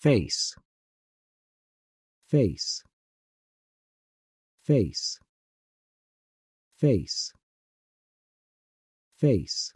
face. Face. Face. Face. Face.